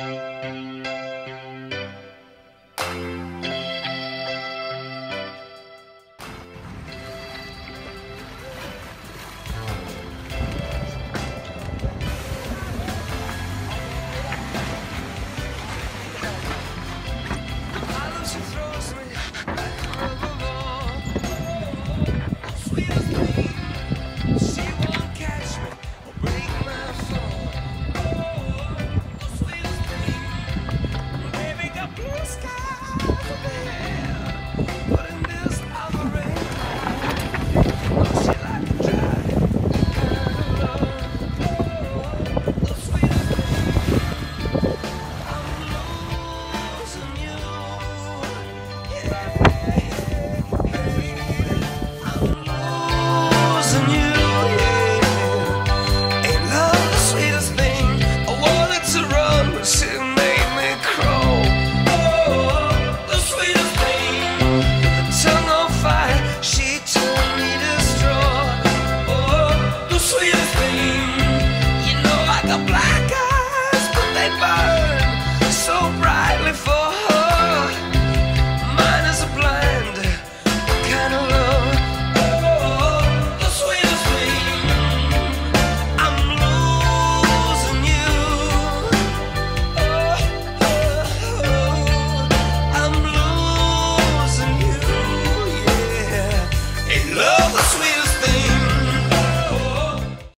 Música the black eyes, but they burn so brightly for her. Mine is a blind kind of love. Oh, oh, the sweetest thing. I'm losing you. Oh, oh, oh. I'm losing you. Yeah, love the sweetest.